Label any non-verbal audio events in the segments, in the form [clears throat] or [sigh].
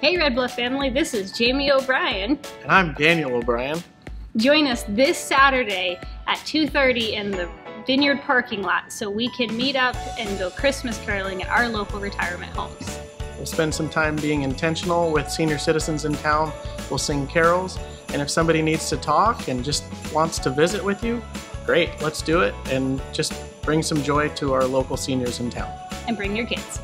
Hey Red Bluff family, this is Jamie O'Brien. And I'm Daniel O'Brien. Join us this Saturday at 2.30 in the Vineyard parking lot so we can meet up and go Christmas caroling at our local retirement homes. We'll spend some time being intentional with senior citizens in town. We'll sing carols, and if somebody needs to talk and just wants to visit with you, great, let's do it and just bring some joy to our local seniors in town. And bring your kids.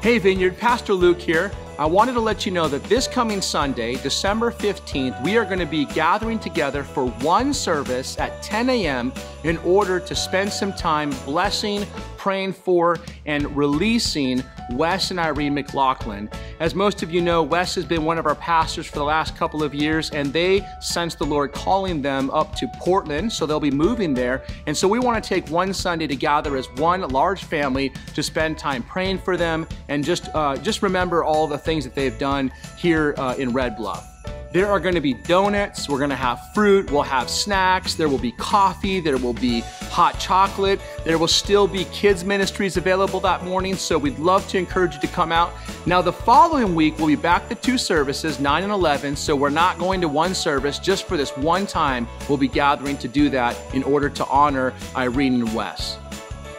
Hey Vineyard, Pastor Luke here. I wanted to let you know that this coming Sunday, December 15th, we are going to be gathering together for one service at 10 a.m. in order to spend some time blessing, praying for, and releasing Wes and Irene McLaughlin. As most of you know, Wes has been one of our pastors for the last couple of years, and they sense the Lord calling them up to Portland, so they'll be moving there. And so we want to take one Sunday to gather as one large family to spend time praying for them and just uh, just remember all the things that they've done here uh, in Red Bluff. There are going to be donuts, we're going to have fruit, we'll have snacks, there will be coffee, there will be hot chocolate, there will still be kids ministries available that morning, so we'd love to encourage you to come out. Now the following week we'll be back to two services, 9 and 11, so we're not going to one service just for this one time. We'll be gathering to do that in order to honor Irene and Wes.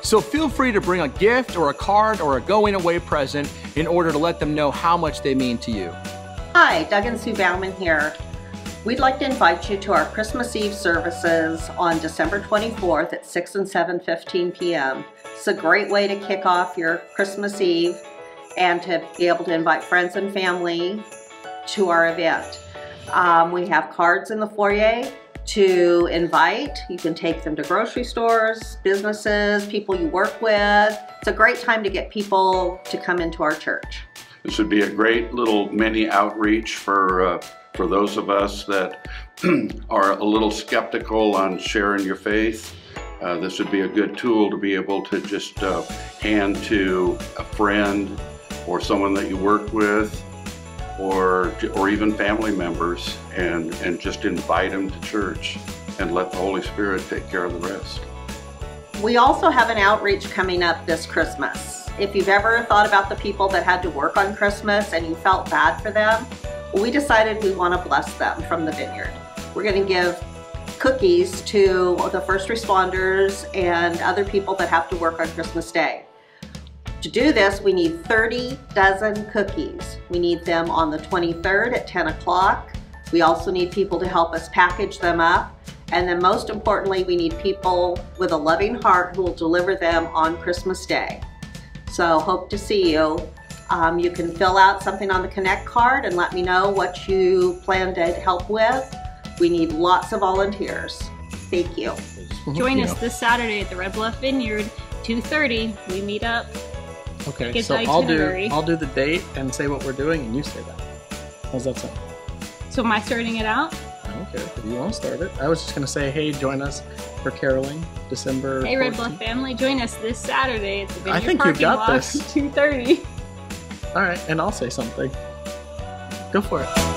So feel free to bring a gift or a card or a going away present in order to let them know how much they mean to you. Hi, Doug and Sue Bauman here. We'd like to invite you to our Christmas Eve services on December 24th at 6 and 7.15 p.m. It's a great way to kick off your Christmas Eve and to be able to invite friends and family to our event. Um, we have cards in the foyer to invite. You can take them to grocery stores, businesses, people you work with. It's a great time to get people to come into our church. This would be a great little mini outreach for uh, for those of us that [clears throat] are a little skeptical on sharing your faith. Uh, this would be a good tool to be able to just uh, hand to a friend or someone that you work with or or even family members and and just invite them to church and let the Holy Spirit take care of the rest. We also have an outreach coming up this Christmas. If you've ever thought about the people that had to work on Christmas and you felt bad for them, we decided we want to bless them from the vineyard. We're going to give cookies to the first responders and other people that have to work on Christmas Day. To do this, we need 30 dozen cookies. We need them on the 23rd at 10 o'clock. We also need people to help us package them up. And then most importantly, we need people with a loving heart who will deliver them on Christmas Day. So hope to see you. Um, you can fill out something on the Connect card and let me know what you plan to help with. We need lots of volunteers. Thank you. Join us this Saturday at the Red Bluff Vineyard, 2.30. We meet up. Okay, Get so I'll do. I'll do the date and say what we're doing, and you say that. How's that sound? So am I starting it out? I don't care if you want to start it. I was just gonna say, hey, join us for caroling, December. Hey Red 14th. Bluff family, join us this Saturday at the Vineyard I think parking you've got this. [laughs] 2.30. All right, and I'll say something. Go for it.